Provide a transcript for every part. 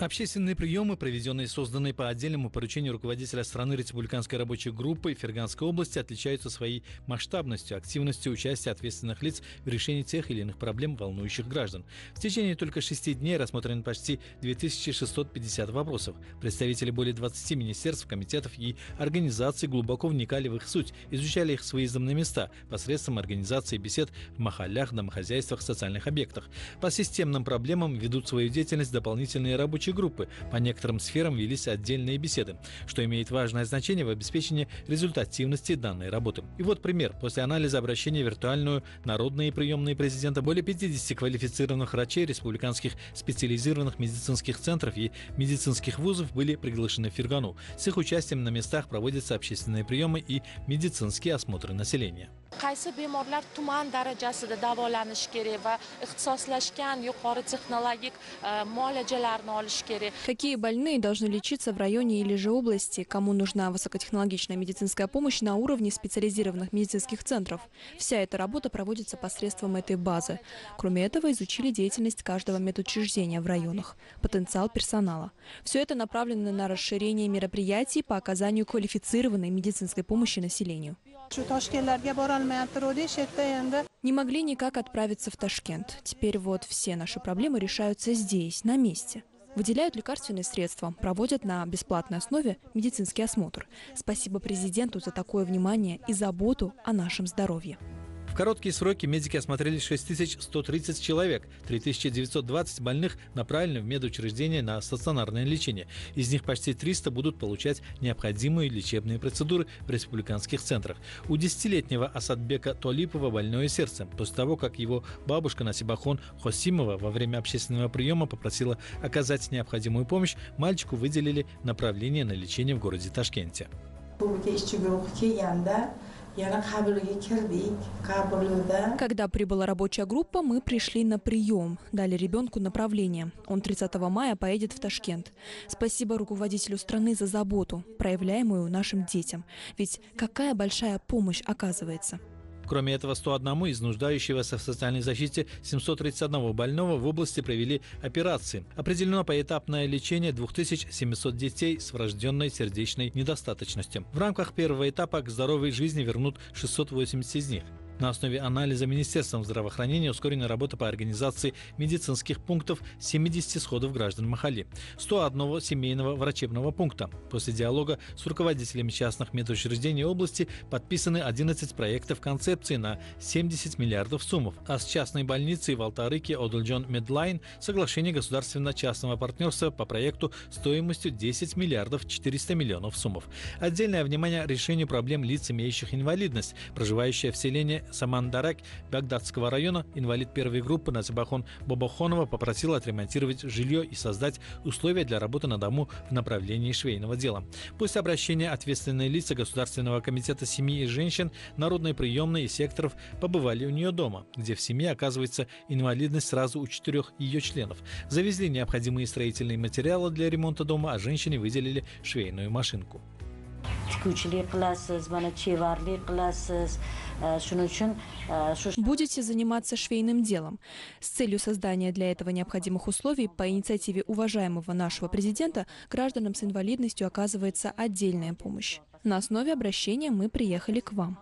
Общественные приемы, проведенные и созданные по отдельному поручению руководителя страны республиканской рабочей группы Ферганской области, отличаются своей масштабностью, активностью участия ответственных лиц в решении тех или иных проблем, волнующих граждан. В течение только шести дней рассмотрено почти 2650 вопросов. Представители более 20 министерств, комитетов и организаций глубоко вникали в их суть, изучали их с выездом на места посредством организации бесед в махалях, домохозяйствах, социальных объектах. По системным проблемам ведут свою деятельность дополнительные рабочие рабочей группы. По некоторым сферам велись отдельные беседы, что имеет важное значение в обеспечении результативности данной работы. И вот пример. После анализа обращения виртуальную народные приемные президента более 50 квалифицированных врачей республиканских специализированных медицинских центров и медицинских вузов были приглашены в Фергану. С их участием на местах проводятся общественные приемы и медицинские осмотры населения. Qaysi bemorlar tuman darajasida davolanishi kerak va ixtisoslashgan yuqori texnologik muolajalarni olish Какие больные должны лечиться в районе или же области, кому нужна высокотехнологичная медицинская помощь на уровне специализированных медицинских центров. Вся эта работа проводится посредством этой базы. Кроме этого, изучили деятельность каждого медучреждения в районах, потенциал персонала. Все это направлено на расширение мероприятий по оказанию квалифицированной медицинской помощи населению. Не могли никак отправиться в Ташкент. Теперь вот все наши проблемы решаются здесь, на месте. Выделяют лекарственные средства, проводят на бесплатной основе медицинский осмотр. Спасибо президенту за такое внимание и заботу о нашем здоровье. В короткие сроки медики осмотрели 6130 человек. 3920 больных направлены в медучреждения на стационарное лечение. Из них почти 300 будут получать необходимые лечебные процедуры в республиканских центрах. У десятилетнего Асадбека Толипова больное сердце. После того, как его бабушка Насибахон Хосимова во время общественного приема попросила оказать необходимую помощь, мальчику выделили направление на лечение в городе Ташкенте. Когда прибыла рабочая группа, мы пришли на прием, дали ребенку направление. Он 30 мая поедет в Ташкент. Спасибо руководителю страны за заботу, проявляемую нашим детям. Ведь какая большая помощь оказывается. Кроме этого, 101 из нуждающегося в социальной защите 731 больного в области провели операции. Определено поэтапное лечение 2700 детей с врожденной сердечной недостаточностью. В рамках первого этапа к здоровой жизни вернут 680 из них. На основе анализа Министерством здравоохранения ускорена работа по организации медицинских пунктов 70 сходов граждан Махали, 101 семейного врачебного пункта. После диалога с руководителями частных медучреждений области подписаны 11 проектов концепции на 70 миллиардов суммов, а с частной больницей в Алтарыке Одульджон Медлайн соглашение государственно-частного партнерства по проекту стоимостью 10 миллиардов 400 миллионов суммов. Отдельное внимание решению проблем лиц, имеющих инвалидность, проживающие в селении Самандарак Багдадского района инвалид первой группы Назибахон Бабахонова попросил отремонтировать жилье и создать условия для работы на дому в направлении швейного дела. После обращения ответственные лица Государственного комитета семьи и женщин, народной приемной и секторов побывали у нее дома, где в семье оказывается инвалидность сразу у четырех ее членов. Завезли необходимые строительные материалы для ремонта дома, а женщине выделили швейную машинку. Будете заниматься швейным делом. С целью создания для этого необходимых условий по инициативе уважаемого нашего президента гражданам с инвалидностью оказывается отдельная помощь. На основе обращения мы приехали к вам.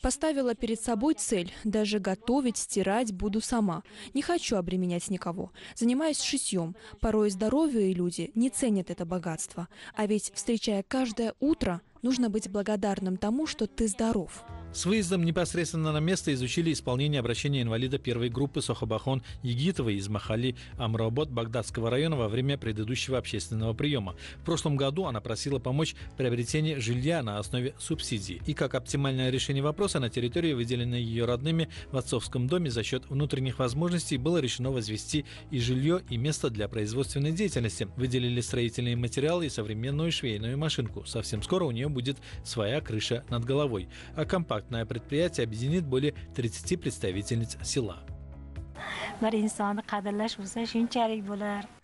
Поставила перед собой цель. Даже готовить, стирать буду сама. Не хочу обременять никого. Занимаюсь шитьем. Порой здоровые люди не ценят это богатство. А ведь, встречая каждое утро, нужно быть благодарным тому, что ты здоров. С выездом непосредственно на место изучили исполнение обращения инвалида первой группы Сохабахон Егитовой из Махали Амработ Багдадского района во время предыдущего общественного приема. В прошлом году она просила помочь в приобретении жилья на основе субсидий. И как оптимальное решение вопроса на территории, выделенной ее родными в отцовском доме за счет внутренних возможностей, было решено возвести и жилье, и место для производственной деятельности. Выделили строительные материалы и современную швейную машинку. Совсем скоро у нее будет своя крыша над головой. А компактный Проектное предприятие объединит более 30 представительниц села.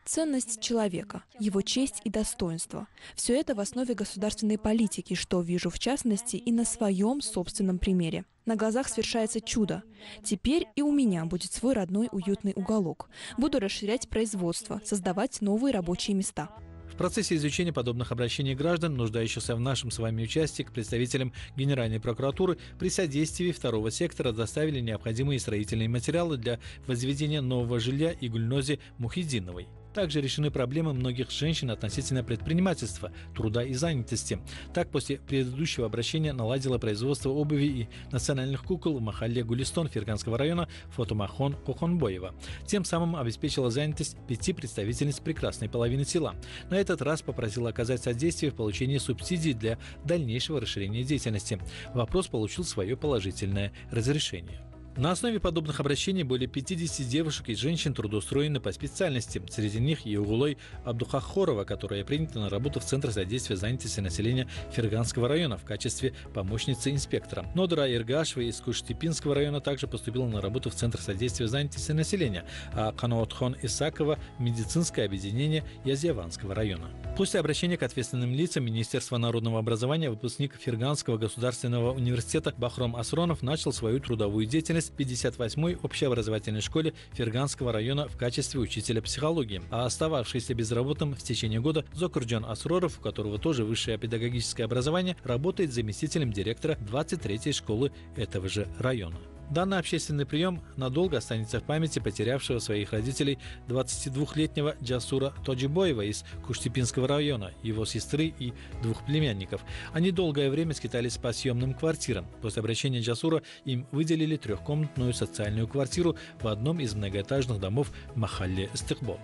Ценность человека, его честь и достоинство – все это в основе государственной политики, что вижу в частности и на своем собственном примере. На глазах совершается чудо. Теперь и у меня будет свой родной уютный уголок. Буду расширять производство, создавать новые рабочие места. В процессе изучения подобных обращений граждан, нуждающихся в нашем с вами участии, к представителям Генеральной прокуратуры при содействии второго сектора доставили необходимые строительные материалы для возведения нового жилья и Гульнозе Мухидиновой. Также решены проблемы многих женщин относительно предпринимательства, труда и занятости. Так, после предыдущего обращения наладила производство обуви и национальных кукол в Махалле Гулистон Ферганского района Фотомахон Кохонбоева. Тем самым обеспечила занятость пяти представительниц прекрасной половины села. На этот раз попросила оказать содействие в получении субсидий для дальнейшего расширения деятельности. Вопрос получил свое положительное разрешение. На основе подобных обращений более 50 девушек и женщин трудоустроены по специальности. Среди них и Угулой Абдухахорова, которая принята на работу в Центр содействия занятости населения Ферганского района в качестве помощницы инспектора. Нодра Иргашева из Куштепинского района также поступила на работу в Центр содействия занятости населения, а Канаотхон Исакова – медицинское объединение Язьяванского района. После обращения к ответственным лицам Министерства народного образования выпускник Ферганского государственного университета Бахром Асронов начал свою трудовую деятельность в 58-й общеобразовательной школе Ферганского района в качестве учителя психологии, а остававшийся безработным в течение года Зокурджан Асроров, у которого тоже высшее педагогическое образование, работает заместителем директора 23-й школы этого же района. Данный общественный прием надолго останется в памяти потерявшего своих родителей 22-летнего Джасура Тоджибоева из Куштепинского района, его сестры и двух племянников. Они долгое время скитались по съемным квартирам. После обращения Джасура им выделили трехкомнатную социальную квартиру в одном из многоэтажных домов Махалле Стыхбо.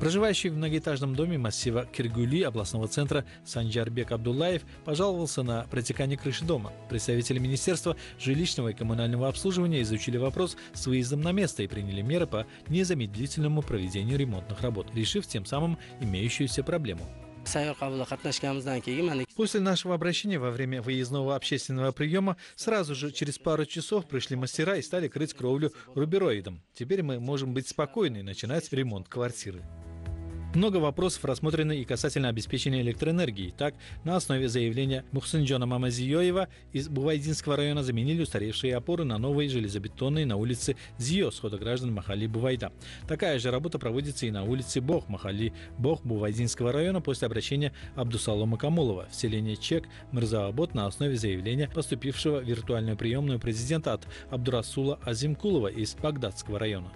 Проживающий в многоэтажном доме массива Киргули областного центра Санджарбек Абдуллаев пожаловался на протекание крыши дома. Представители Министерства жилищного и коммунального обслуживания изучили вопрос с выездом на место и приняли меры по незамедлительному проведению ремонтных работ, решив тем самым имеющуюся проблему. После нашего обращения во время выездного общественного приема сразу же через пару часов пришли мастера и стали крыть кровлю рубероидом. Теперь мы можем быть спокойны и начинать ремонт квартиры. Много вопросов рассмотрены и касательно обеспечения электроэнергией. Так, на основе заявления Мухсинджона Мамазиёева из Бувайдинского района заменили устаревшие опоры на новые железобетонные на улице Зио, схода граждан Махали Бувайда. Такая же работа проводится и на улице Бог, Махали Бог Бувайдинского района после обращения Абдусалома Камулова в селение Чек Мырзаабот на основе заявления, поступившего в виртуальную приемную президента от Абдурасула Азимкулова из Багдадского района.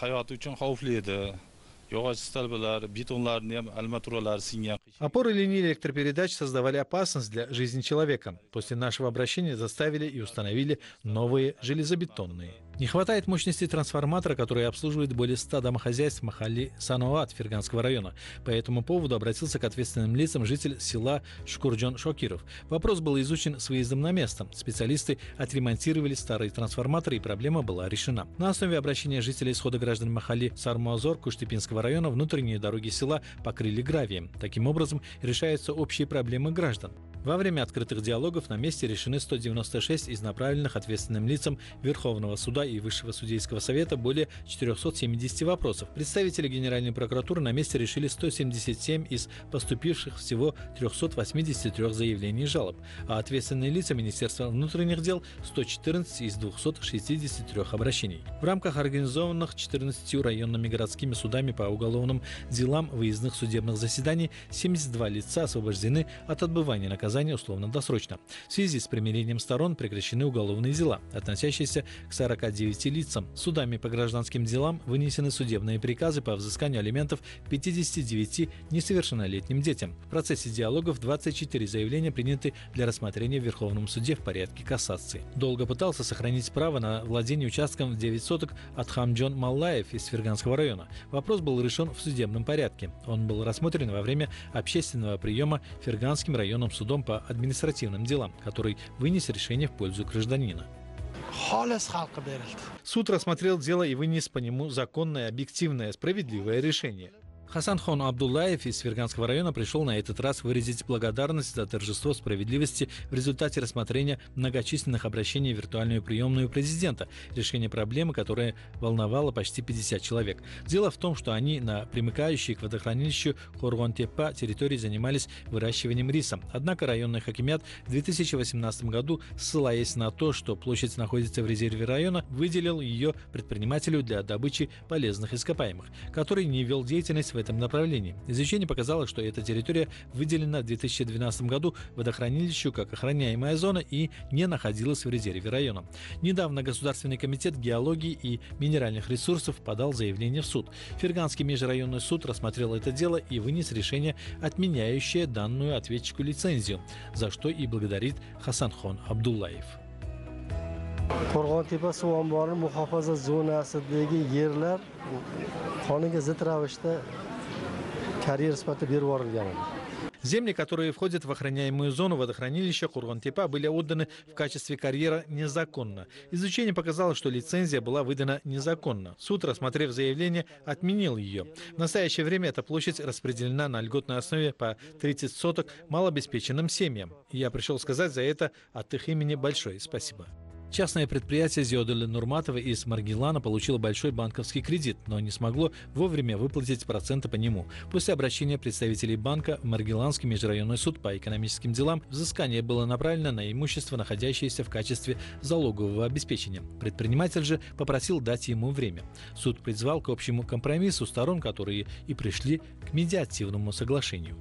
Hayoti uchun xavfli edi yog'och stolbalar betonlarni ham armaturalari singan Опоры линии электропередач создавали опасность для жизни человека. После нашего обращения заставили и установили новые железобетонные. Не хватает мощности трансформатора, который обслуживает более 100 домохозяйств Махали Сануат Ферганского района. По этому поводу обратился к ответственным лицам житель села Шкурджон Шокиров. Вопрос был изучен с выездом на место. Специалисты отремонтировали старые трансформаторы и проблема была решена. На основе обращения жителей исхода граждан Махали Сармуазор Куштепинского района внутренние дороги села покрыли гравием. Таким образом, решаются общие проблемы граждан. Во время открытых диалогов на месте решены 196 из направленных ответственным лицам Верховного суда и Высшего судейского совета более 470 вопросов. Представители Генеральной прокуратуры на месте решили 177 из поступивших всего 383 заявлений и жалоб, а ответственные лица Министерства внутренних дел 114 из 263 обращений. В рамках организованных 14 районными городскими судами по уголовным делам выездных судебных заседаний 72 лица освобождены от отбывания наказания условно-досрочно. В связи с примирением сторон прекращены уголовные дела, относящиеся к 49 лицам. Судами по гражданским делам вынесены судебные приказы по взысканию алиментов 59 несовершеннолетним детям. В процессе диалогов 24 заявления приняты для рассмотрения в Верховном суде в порядке кассации. Долго пытался сохранить право на владение участком в 9 соток от Хамджон Маллаев из Ферганского района. Вопрос был решен в судебном порядке. Он был рассмотрен во время общественного приема Ферганским районным судом по административным делам, который вынес решение в пользу гражданина. Суд рассмотрел дело и вынес по нему законное, объективное, справедливое решение. Хасанхон Абдуллаев из Ферганского района пришел на этот раз выразить благодарность за торжество справедливости в результате рассмотрения многочисленных обращений в виртуальную приемную президента, решение проблемы, которая волновала почти 50 человек. Дело в том, что они на примыкающей к водохранилищу Хоргон-Тепа территории занимались выращиванием риса. Однако районный хакимят в 2018 году, ссылаясь на то, что площадь находится в резерве района, выделил ее предпринимателю для добычи полезных ископаемых, который не вел деятельность в этом направлении. Изучение показало, что эта территория выделена в 2012 году водохранилищу как охраняемая зона и не находилась в резерве района. Недавно Государственный комитет геологии и минеральных ресурсов подал заявление в суд. Ферганский межрайонный суд рассмотрел это дело и вынес решение, отменяющее данную ответчику лицензию, за что и благодарит Хасанхон Абдуллаев. Qo'rg'ontepa suv ombori muhofaza zonasidagi yerlar qonunga zid ravishda карьер sifatida berib yuborilgan Земли, которые входят в охраняемую зону водохранилища Курган-Тепа, были отданы в качестве карьера незаконно. Изучение показало, что лицензия была выдана незаконно. Суд, рассмотрев заявление, отменил ее. В настоящее время эта площадь распределена на льготной основе по 30 соток малообеспеченным семьям. Я пришел сказать за это от их имени большое спасибо. Частное предприятие Зиоделя Нурматова из Маргилана получило большой банковский кредит, но не смогло вовремя выплатить проценты по нему. После обращения представителей банка в Маргиланский межрайонный суд по экономическим делам взыскание было направлено на имущество, находящееся в качестве залогового обеспечения. Предприниматель же попросил дать ему время. Суд призвал к общему компромиссу сторон, которые и пришли к медиативному соглашению.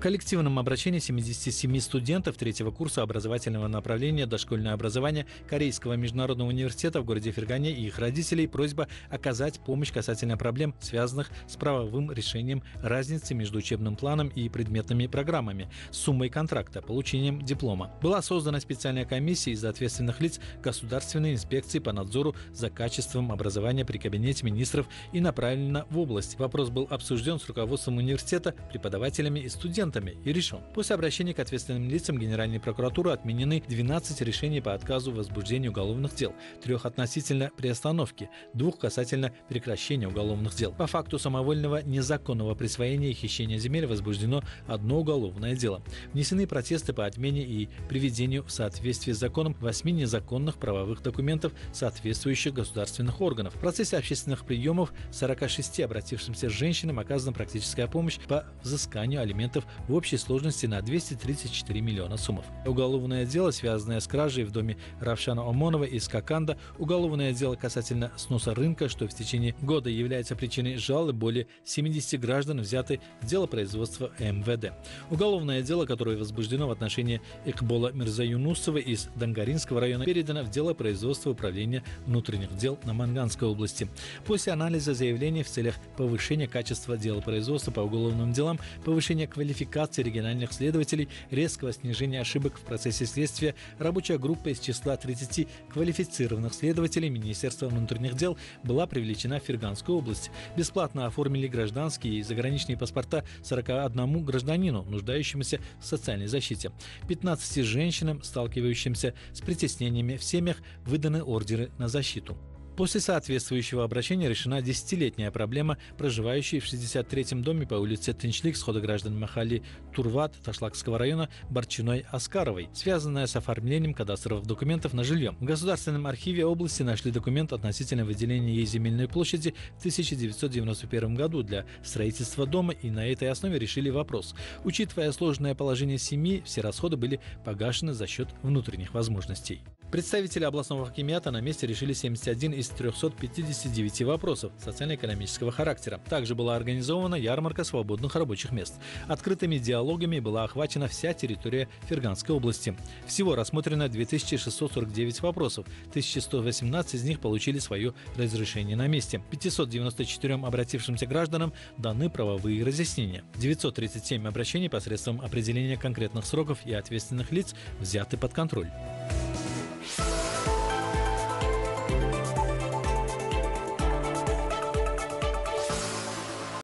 Коллективном обращении 77 студентов третьего курса образовательного направления дошкольное образование Корейского международного университета в городе Фергане и их родителей просьба оказать помощь касательно проблем, связанных с правовым решением разницы между учебным планом и предметными программами, суммой контракта, получением диплома. Была создана специальная комиссия из ответственных лиц Государственной инспекции по надзору за качеством образования при Кабинете министров и направлена в область. Вопрос был обсужден с руководством университета, преподавателями и студентами процентами и решен. После обращения к ответственным лицам Генеральной прокуратуры отменены 12 решений по отказу в возбуждении уголовных дел, трех относительно приостановки, двух касательно прекращения уголовных дел. По факту самовольного незаконного присвоения и хищения земель возбуждено одно уголовное дело. Внесены протесты по отмене и приведению в соответствии с законом восьми незаконных правовых документов соответствующих государственных органов. В процессе общественных приемов 46 обратившимся женщинам оказана практическая помощь по взысканию алиментов в общей сложности на 234 миллиона сумов. Уголовное дело, связанное с кражей в доме Равшана Омонова из Коканда, уголовное дело касательно сноса рынка, что в течение года является причиной жалобы более 70 граждан, взяты в дело производства МВД. Уголовное дело, которое возбуждено в отношении Экбола Мирзаюнусова из Дангаринского района, передано в дело производства управления внутренних дел на Манганской области. После анализа заявлений в целях повышения качества дела производства по уголовным делам, повышения квалификации квалификации региональных следователей, резкого снижения ошибок в процессе следствия, рабочая группа из числа 30 квалифицированных следователей Министерства внутренних дел была привлечена в Ферганскую область. Бесплатно оформили гражданские и заграничные паспорта 41 гражданину, нуждающемуся в социальной защите. 15 женщинам, сталкивающимся с притеснениями в семьях, выданы ордеры на защиту. После соответствующего обращения решена десятилетняя проблема проживающей в 63-м доме по улице Тынчлик схода граждан Махали Турват Ташлакского района Барчиной Аскаровой, связанная с оформлением кадастровых документов на жилье. В Государственном архиве области нашли документ относительно выделения ей земельной площади в 1991 году для строительства дома и на этой основе решили вопрос. Учитывая сложное положение семьи, все расходы были погашены за счет внутренних возможностей. Представители областного хакимията на месте решили 71 из 359 вопросов социально-экономического характера. Также была организована ярмарка свободных рабочих мест. Открытыми диалогами была охвачена вся территория Ферганской области. Всего рассмотрено 2649 вопросов. 1118 из них получили свое разрешение на месте. 594 обратившимся гражданам даны правовые разъяснения. 937 обращений посредством определения конкретных сроков и ответственных лиц взяты под контроль.